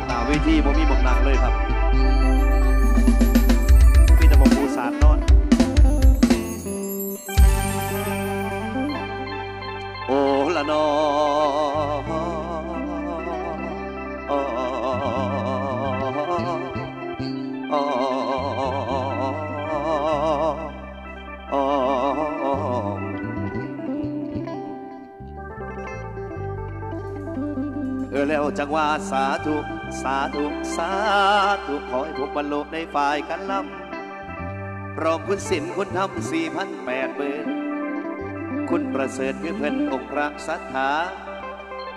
ดหนาเวทีผมมีหมกนางเลยครับมีแต่บอกปูสาดนอน โอ้ละนอเออแล้วจังว่าสาธุ สาธุสาธุขอให้ทุกบรรลุในฝ่ายกันลำพร้อมคุณสินคุณทำสี่พันแปดหมื่นคุณประเสริฐคือเพื่อนองค์พระสัทธา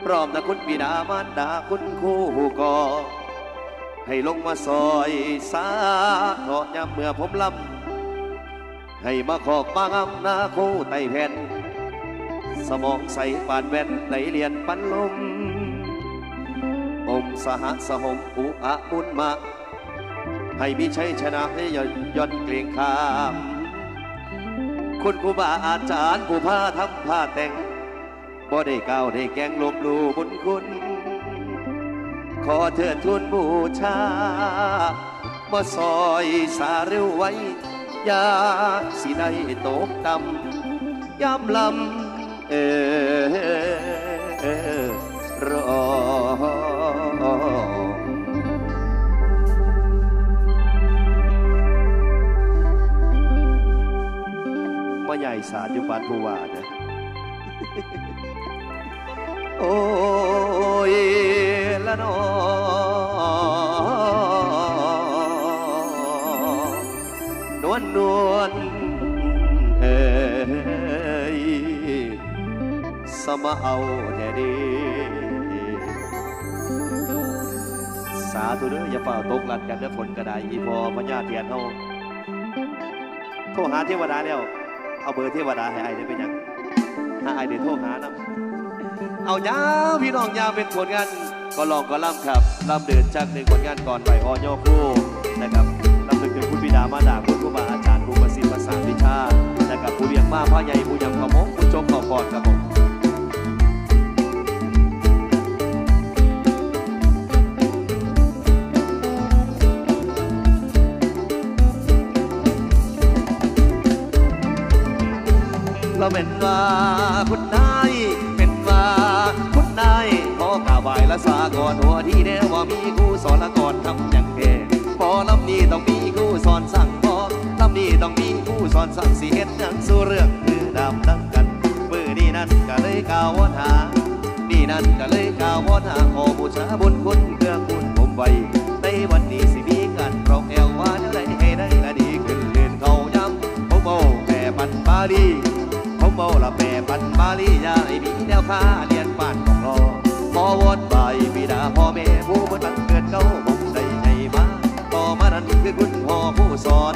พร้อมนะคุณบิดามารดาคุณคู่หูกอให้ลงมาซอยสาเถาะยามเมื่อผมลำให้มาขอบมางำหน้าคู่ไตแผ่น สมองใสปานแว่นไหลเรียนปันลม สหสหมอุอะมุนมาให้มีชัยชนะให้ย่อนย่อนเกรงขามคุณครูบาอาจารย์ผู้พาทำผ้าแต่งบ่ได้ก้าวได้แกงลบหลู่บุญคุณ ขอเถิดทุนบูชามาซอยสาเร็วไว้ ยาสิได้ตกต่ำยามลำเออรอ ใหญ่สารยู่บ้านผู้ว่านะโอ้ยละนอนวลนวลเอ้ยสมาเอาแน่ดีสาธุเด้ออย่าเป่าตกลัดกันเด้อฝนกระไดอีพอพญาเทียนเฮาโทรหาเทวดาแล้ว เอาเบอร์เทวดาให้ไอ้ได้เป็นยังถ้าไอ้เด้โทรหานำเอายาวพี่น้องยาวเป็นผลงานก็ลองก็ล่ำครับล่ำเดินจากหนึ่งผลงานก่อนไปออยอคู่นะครับล่ำถึงถึงคุณบิดามาดาคุณครูบาอาจารย์ครูประสิทธิ์ภาษาวิชานะครับผู้เลี้ยงมาพ่อใหญ่ผู้ยังขมงผู้จงขอพรครับผม เราเป็นว่าคุณนายเป็นว่าคุณนายขอกราบไหว้และสาก่อนหัวที่แน่ว่ามีครูสอนละก่อนทำอย่างแก่พอลำนี้ต้องมีครูสอนสั่งพอลำนี้ต้องมีครูสอนสั่งสีเฮ็ดหยังสู้เรื่องคือดำดังกันมือนี้นั่นก็เลยกาววอนหานี่นั่นก็เลยกาววอนหาขอบูชาบุญคุณเพื่อคุณผมไว้ในวันนี้สิมีการเราแอวว่าเท่าไรให้ได้ละดีขึ้นเลื่นเขาย้ำผมเอาแผ่ปันบาลี ผมเอาละแปรปันบาลียาให้มีแนวค่าเรียนบ้านของรอขอวอนบายบิดาพ่อแม่ผู้บนบันเกิดเก้าผมได้ให้มาต่อมานั้นคือคุณพ่อผู้สอน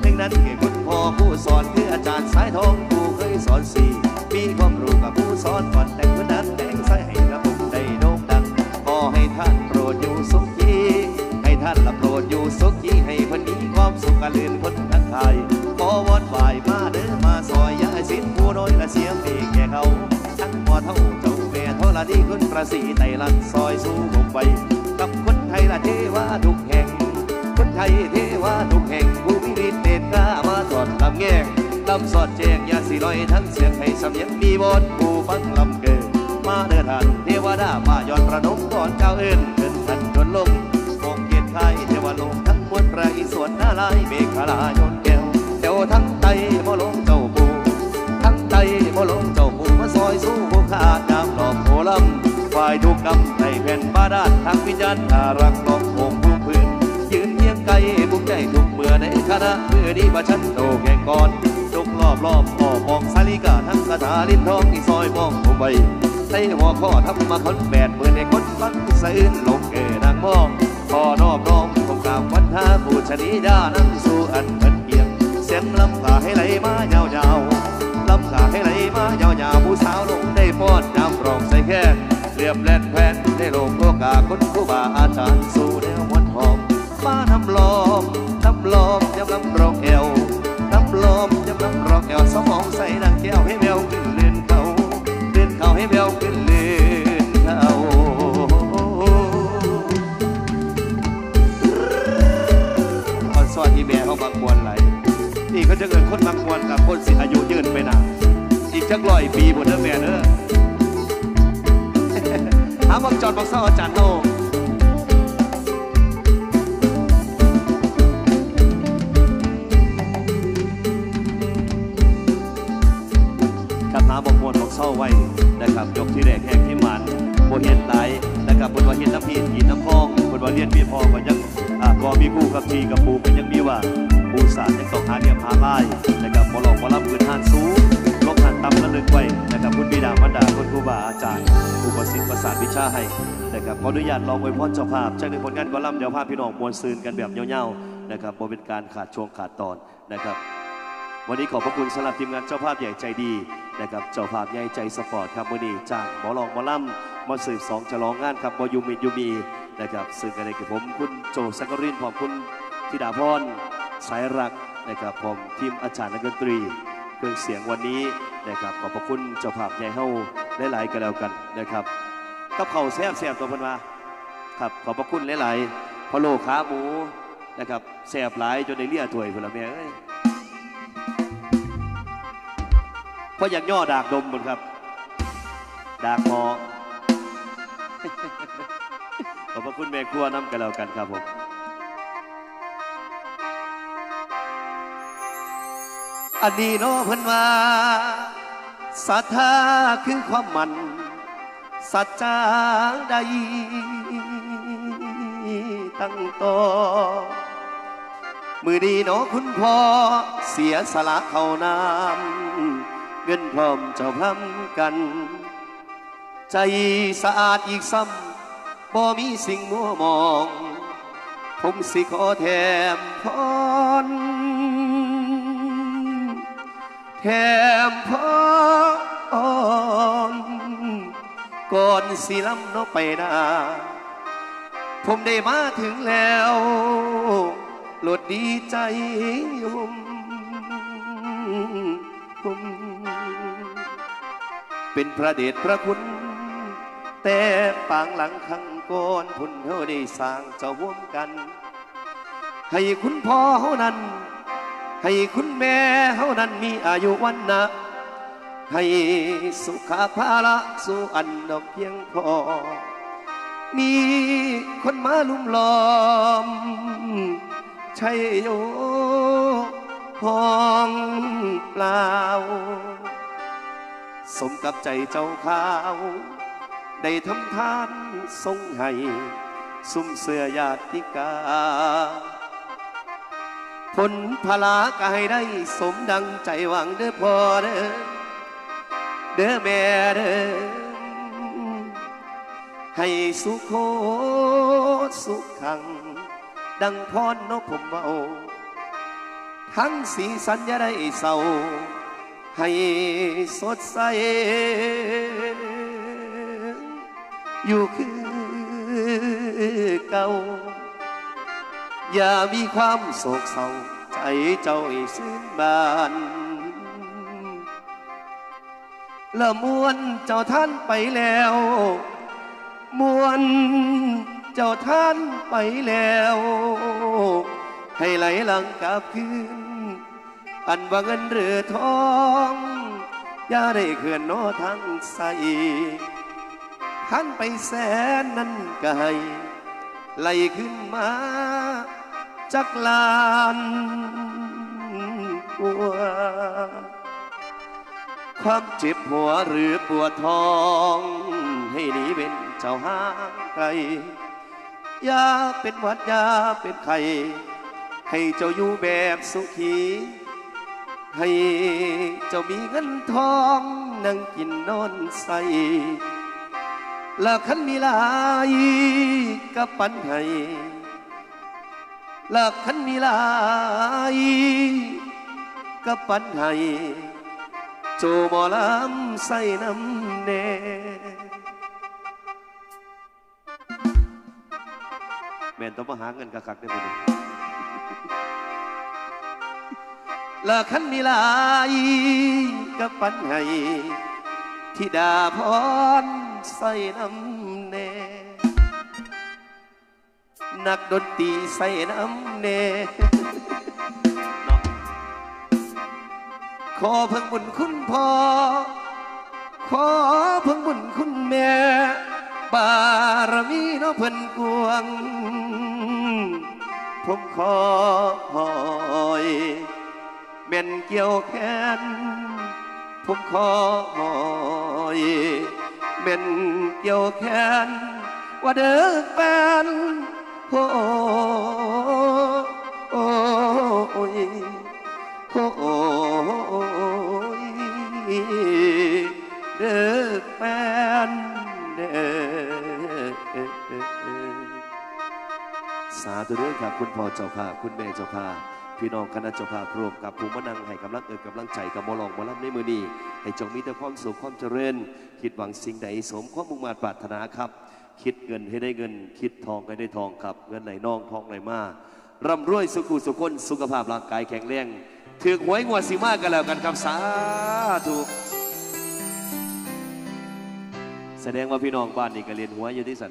หนึ่งนั้นคือคุณพ่อผู้สอนคืออาจารย์สายทองผู้เคยสอนสี่มีความรู้กับผู้สอนก่อนแต่งคนนั้นแต่งใส่ให้ระผมได้โด่งดังขอให้ท่านโปรดอยู่สุขีให้ท่านละโปรดอยู่สุขีให้คนนี้ความสุขกันลื่น ระสีไตลันซอยสู้ผมไปกับคนไทยละเทวาทุกแห่ง คนไทยเทวาทุกแห่งผู้มีฤทธิ์เดชกล้ามาสอดลำแง่งลำสอดแจงยาสีลอยทั้งเสียงให้สำเนียงมีบทผู้ฟังลำเกิดมาเดินทานเทวดามาย้อนประนมก่อนเก้าเอินเดินทันจนลงคงเกียรติไทยเทวโลกทั้งมวลไรสวนนาลายเมฆลายนแก้วเดี๋ยวทั้งไตบ่ลงเจ้าปูทั้งไตบ่ลงเจ้าางวิญญาณอารักน้องคงผู้พื้นยืนเคียงไกลภูมิใจทุกเมื่อในคณะเมื่อนี้มาชันโตแข่งก่อนทุกรอบรอบออมองสาลิกาทั้งคาถาลิ้นทองที่ซอยมองผมไปในหัวข้อทำมาคนแปดเมื่อในคนฟังสะอื้นลงเกนางมองพอนอบน้อมคงกราบวันท่าผู้ชนียานั่งสู่อันเป็นเกียงเสียงลำขาให้ไหลมายาวๆลำขาให้ไหลมายาวๆผู้สาวลงได้ป้อนน้ำรองใส่แค่ รียบแลนแผ่นในโลกโลกาคนคู่บาอาจารย์สู่แนวมวนหอมฟ้าทำลอมทำลอมยำลำรองแอวทำลอมยำลำรองแอวสมองใส่ดังแก้วให้แมวขึ้นเล่นเขาเล่นเขาให้แมวขึ้นเล่นเขาคอนซอดที่แม่เขามาควนไหลนี่เขาจะเกิดคนมาควนกับคนสิอายุยืนไปนานอีกจักร้อยปีบนเด้อแม่เด้อาบังจอดบังเศร้าอาจารย์โนครับหาบังมวนบังเศร้าไว้นะครับ ยกที่แรกแห่งที่มันโบเห็นไหลายนะครับบนว่าเห็นน้ำพีนหินน้ำพองบนว่าเลียนมีพองก็ยังอ่าพอมีผู้กับทีกับปูมันยังมีว่าปูสารยังต้องหาเดียมหาไล่นะครับบอลองบอลำพื้นฐานสูง ตำระลึกไว้นะครับคุณบิดามารดาคุณครูบาอาจารย์อุประสิทธิ์ประสานวิชาให้นะครับขออนุญาตลองอวยพรเจ้าภาพจากในผลงานกอลัมเดี๋ยวภาพพี่น้องมวลซืนกันแบบเงาๆนะครับบ่เป็นการขาดช่วงขาดตอนนะครับ วันนี้ขอบพระคุณสำหรับทีมงานเจ้าภาพใหญ่ใจดีนะครับเจ้าภาพใหญ่ใจสปอร์ตครับวันนี้จ้างหมอลองหมอล่ำมาสืบสองจะร้องงานครับบอยูมินยูมีนะครับซึ่งกันในกับผมคุณโจสักกรินพร้อมคุณธิดาพรสายรักนะครับผมทีมอาจารย์นักดนตรี เครื่องเสียงวันนี้ นะครับ ขอบพระคุณเจ้าภาพใหญ่เฮาหลายๆกันแล้วกันนะครับกับเขาแซ่บแซบตัวพิ่นมาครับขอบพระคุณหลายๆพะโลขาหมูนะครับแซ่บหลายจนได้เลี่ยถวยพิ่นละแม่เอ้ยเพราะอยากย่อดากดมบนครับ ดากหมอขอบพระคุณแม่ครัวน้ำกันแล้วกันครับผม อันนี้เนาะเพิ่นว่าศรัทธาคือความมันสัจจาใดตั้งต่อมือดีเนาะคุณพ่อเสียสละเขาน้ำเงินพร้อมเจ้าพร้ำกัน ใจสะอาดอีกซ้ำบ่มีสิ่งมัวมอง ผมสิขอแถมพร แถมพรก่อนสิลำเนาะไปนาผมได้มาถึงแล้วโหลดดีใจยุ่มผมเป็นพระเดชพระคุณ แต่ปางหลังขังก่อนพุ่นเฮาได้สร้างเจ้าร่วมกัน ให้คุณพ่อเฮานั้น ให้คุณแม่เฮานั้นมีอายุวันนะให้สุขภาละสู่อันดอกเพียงพอ มีคนมาลุมล้อมใช่โยห้องเปล่า สมกับใจเจ้าข้าว ได้ทำทานทรงให้ซุ่มเสือญาติกา ผลพลากายได้สมดังใจหวังเด้อพ่อเด้อเด้อแม่เด้อให้สุขโคสุขขัง ดังพรนกผมเบาทั้งสีสัญญาได้เศร้าให้สดใส อยู่คือเก่า อย่ามีความโศกเศร้าใจเจ้าให้ซื่นบานละมวนเจ้าท่านไปแล้วมวนเจ้าท่านไปแล้ว ให้ไหลหลังกลับคืน อันว่าเงินหรือทองอย่าได้เขื่อนโนอทั้งใสท่านไปแสนนั้นก็ให้ไหลขึ้นมา จากลานหัว ความเจ็บหัวหรือปวดท้อง ให้หนีเป็นเจ้าห้างไกลยาเป็นหวัดยาเป็นไข้ให้เจ้าอยู่แบบสุขี ให้เจ้ามีเงินทองนั่งกินนอนใสและคันมีหลายกับปันให้ และคันมีลายกับปันให้โจหมอลำใส่น้ำแน่แม่นต้องมาหาเงินกักๆได้บ่เนี่ยละคันมีลายกับปันให้ที่ดาพรใส่น้ำ นักดนตรีใส่น้ำเน่ขอพึงบุญคุณพ่อ ขอพึงบุญคุณแม่ บารมีน้อเพิ่นกวง ผมขอหอยเม่นเกี่ยวแขน ผมขอหอยเม่นเกี่ยวแขนว่าเด้อแฟน โอ้โอ้ยโอ้ยเด้อแฟนเด้อสาธุเด้อครับคุณพ่อเจ้าภาพคุณแม่เจ้าภาพพี่น้องคณะเจ้าภาพรวมกับผู้มานังให้กำลังเอิบกำลังใจกับมอลองมอลำในมือนี้ให้จงมีแต่ความสุขความเจริญ คิดหวังสิ่งใดสมความมุ่งมา่นปรารถนาครับ คิดเงินให้ได้เงิน คิดทองให้ได้ทองครับ เงินไหลนองทองไหลมาร่ำรวยสุขุสุขคนสุขภาพร่างกายแข็งแรงถือหวยงวดสีมากันแล้วกันครับสาธุแสดงว่าพี่น้องบ้านนี่ก็เรียนหัวยอยู่ที่สัน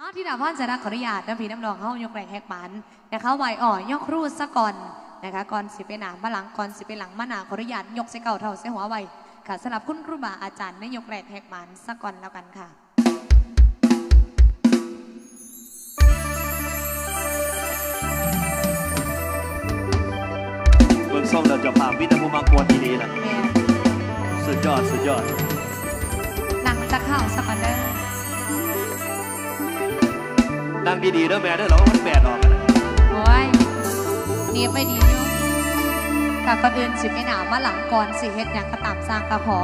อ้าวที่ดาพอนจะรักขออนุญาตน้ำพีน้ำนองเข้ายกแรงแหกมันนะคะไหวอ่อยกครูดซะก่อนนะคะก่อนสิไปหนามาหลังก่อนสิไปหลังมาหนาขออนุญาตยกใส่เก่าเท่าใส่หัวไว้ ค่ะสำหรับคุณครูบาอาจารย์ในยกแรงแหกมันซะก่อนแล้วกันค่ะเบื้องส้มเราจะพาวิทยาภูมิมากวนที่นี่นะแม่สุดยอด สุดยอดหนังจะเข้าสกันเดอร์นั่งดีๆเด้อแม่เด้อเราก็มันแบดออกกันนะโอ้ยหนี่ไปดีอยู่ ค่ะก่อนอื่นสิไปหนามาหลังก่อนสิเฮ็ดอย่างกระตามสร้างกระขอ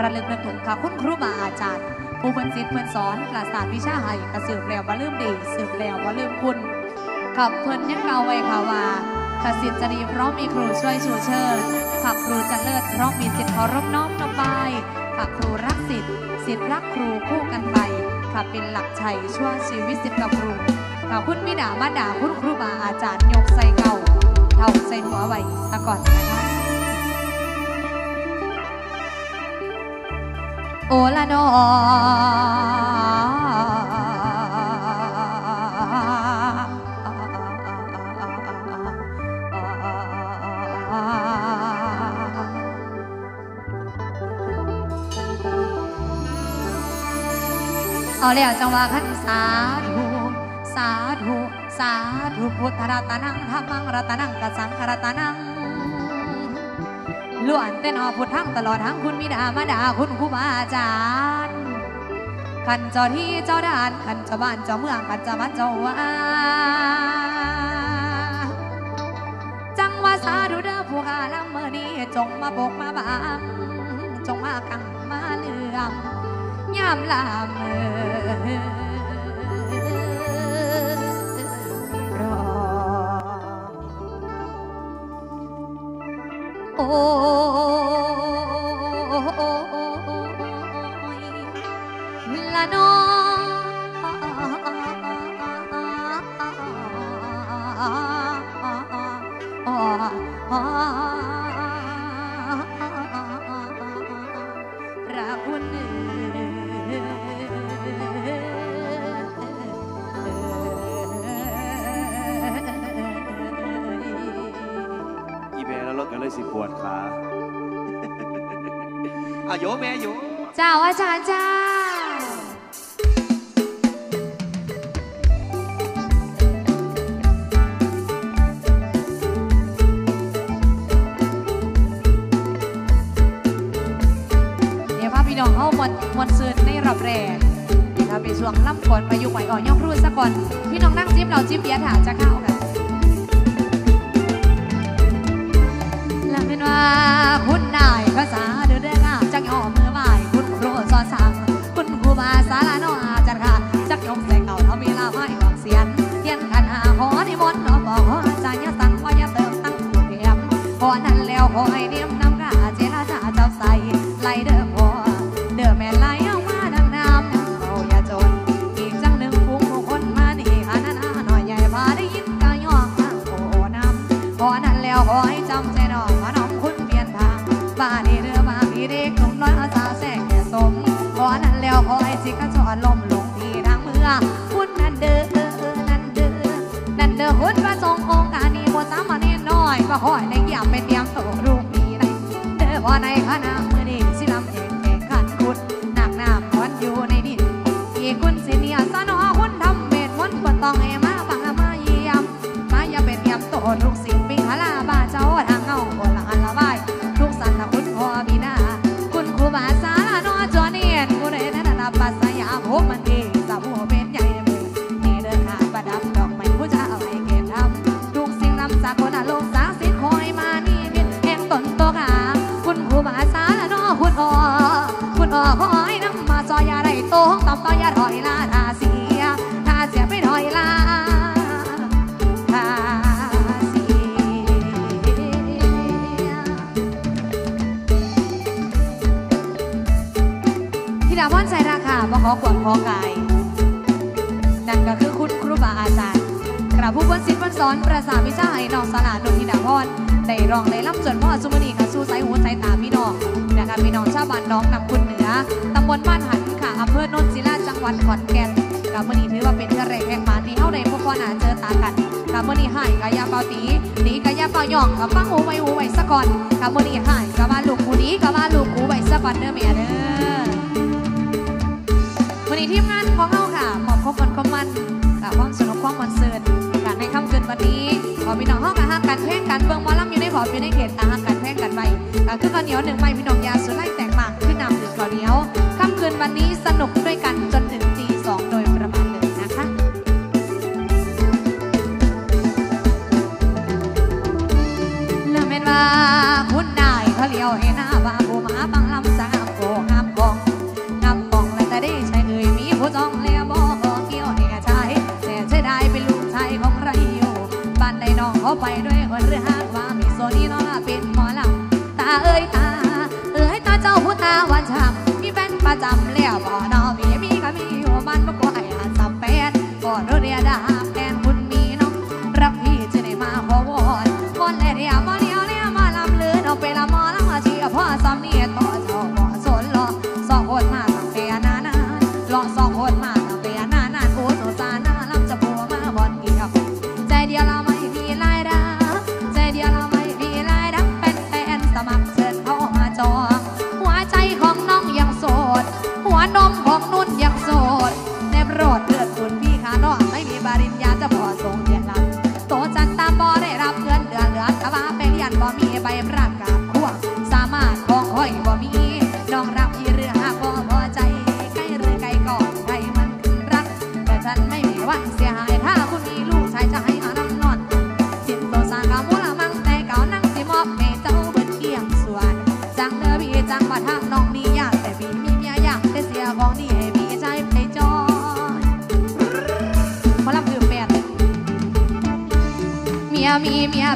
ระลึกนึกถึงค่ะคุณครูบาอาจารย์ ผู้เพิ่นจิตเพิ่นสอนกระสานวิชาให้กระสืบแล้วว่าลืมดีสืบแล้วว่าลืมคุณกับเพิ่นยังเก่าไว้ค่ะว่าขสิทธิ์จะดีเพราะมีครูช่วยชูเชิญขับครูจะเลิศเพราะมีสิทธิ์เคารพน้อมนำไปขับครูรักสิทธิ์สิทธิ์รักครูคู่กันไปขับเป็นหลักชัยชั่วชีวิตสิทธิ์กับครูขับคุณมิดามาด่าคุณครูบาอาจารย์ยกใส่เก่า ท่าใส่หัวไว้ซะก่อนนะคะโอละนอเอาแล้วจังหวะขั้นสาธุสาธุสาธุพุทธรัตนังธรรมังรัตนังกัสสังขรัตนังล้วนแต่นอพุทธังตลอดทั้งคุณมิดามาดาคุณครูบาอาจารย์ขันเจ้าที่เจ้าด่านขันเจ้าบ้านเจ้าเมืองขันเจ้าบ้านเจ้าว่าจังว่าสาธุเด้อผู้ขาลำเมื่อนี้จงมาบกมาบางจงมากังมาเลื่อมยามลาเมื่อ โโยแม่โยเจ้าอาจารย์เจ้า เดี๋ยวพาพี่น้องเข้ามวนมวนซืนในรอบแรกนะคะเป็นช่วงล่ำก่อนไปอยู่ไหวอ่อนย่องรูดซะก่อน พี่น้องนั่งจิ้มเราจิ้มเบียร์ถาจะเข้ากันแล้วเป็นว่าคุณนายภาษา อาจารย์กราบผู้บนศิษย์บนสอนประสาวิชาให้น้องสลาดนธิดาพรได้ร้องได้ล่ำจนพ่อสุมณีค่ะสู้สายหูสายตาพี่น้องนะคะพี่น้องชาวบ้านน้องนำคุณเหนือตำบลบ้านหันค่ะอำเภอโนนศิลาจังหวัดขอนแก่นกับมื่อนี้ถือว่าเป็นกระแรกแห่งมาที่เฮาได้พบว่าหนาเจอตากันกับมื่อนี้หายกายาเปาตีตีกายาเปาหย่องกับฟังหูไว้หูไว้สะก่อนกับมื่อนี้หายกับว่าลูกหูดีกับว่าลูกหูไว้สะก่อนเด้อแม่เด้อวันนี้ทีมงานของเราค่ะมอบข้อมูลข้อมัน ความสนุกความมันเสิร์ตการในค่ำคืนวันนี้ขอพี่น้องห้องกับฮักกันเพลงกันเบื้องมอลำอยู่ในขอบอยู่ในเขตตาฮักกันเพลงกันไปก็คือข้าวเหนียวหนึ่งใบพี่น้องยาสุดไล่แตกหมากขึ้นนำถึงข้าวเหนียวค่ำคืนวันนี้สนุก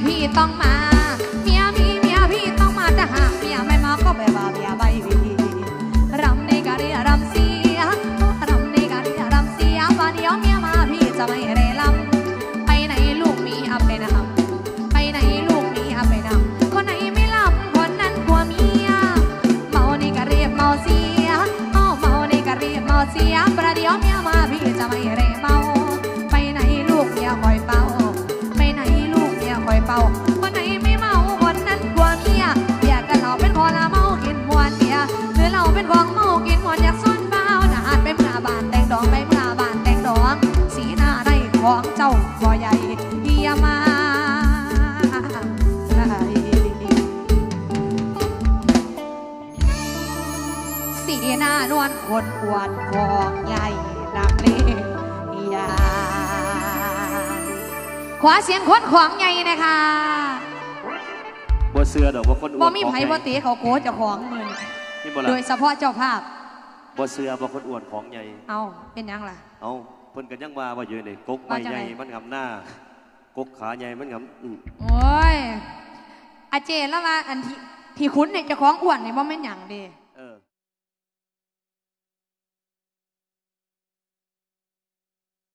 พี่ต้องมา เมียมีเมียพี่ต้องมาแต่หากเมียไม่มาก็แปลว่าเมียไม่มีรำในกะเรียรำเสียรำในกะเรียรำเสียวันเดียวเมียมาพี่จะไม่เร สีหน้านวลคนอวดของใหญ่รักเลียาขวาเสียงคนของใหญ่นะคะบ่เสือดอกว่าคนอ้วนบ่มีของไผใหญ่บ่ตีเขาโกเจ้าของมือนี่นี่บ่โดล่ะยเฉพาะเจ้าภาพบ่เสือบ่คนอ้วนของใหญ่ เอาเป็นหยังล่ะ เอาเพิ่นก็ยังว่าว่าอยู่นี่กกว่าไม้จังใหได๋ญ่มันงำหน้ากกขาใหญ่มันงำอืมโอ้ยอาเจแล้วว่าอันที่ที่คุณเนี่ยเจ้าของอ้วนนี่บ่แม่นหยังเด้